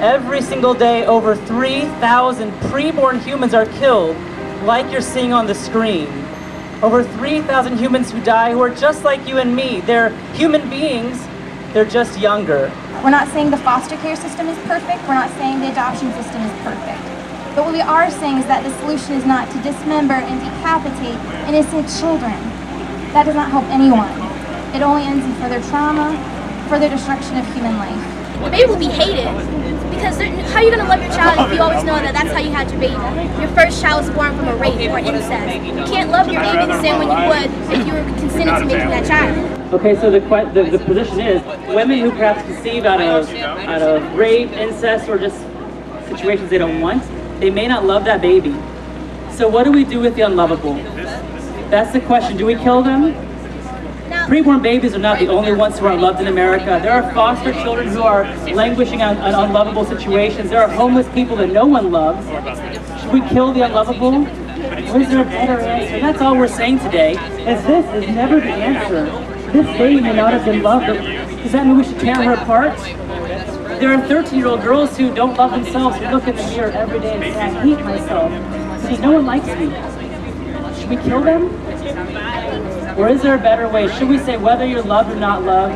Every single day, over 3,000 preborn humans are killed, like you're seeing on the screen. Over 3,000 humans who die who are just like you and me. They're human beings, they're just younger. We're not saying the foster care system is perfect, we're not saying the adoption system is perfect. But what we are saying is that the solution is not to dismember and decapitate innocent children. That does not help anyone. It only ends in further trauma, further destruction of human life. Your baby will be hated because how are you going to love your child if you always know that that's how you had your baby? Your first child was born from a rape or incest. You can't love your baby the same way you would if you were consenting to making that child. Okay, so the, the, the position is women who perhaps conceive out of out of rape, incest, or just situations they don't want, they may not love that baby. So what do we do with the unlovable? That's the question. Do we kill them? Preborn babies are not the only ones who are loved in America. There are foster children who are languishing on, on unlovable situations. There are homeless people that no one loves. Should we kill the unlovable? Or is there a better answer? That's all we're saying today, is this is never the answer. This baby may not have been loved, does that mean we should tear her apart? There are 13-year-old girls who don't love themselves, who look in the mirror every day and say, I hate myself, because no one likes me. Should we kill them? Or is there a better way? Should we say whether you're loved or not loved,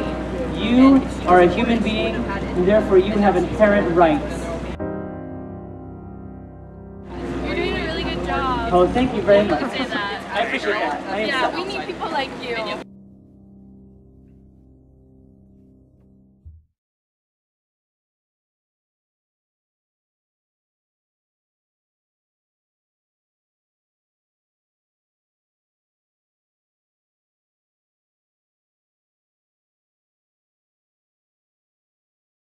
you are a human being, and therefore you have inherent rights? You're doing a really good job. Oh, thank you very much. I appreciate that. I Yeah, we need people like you.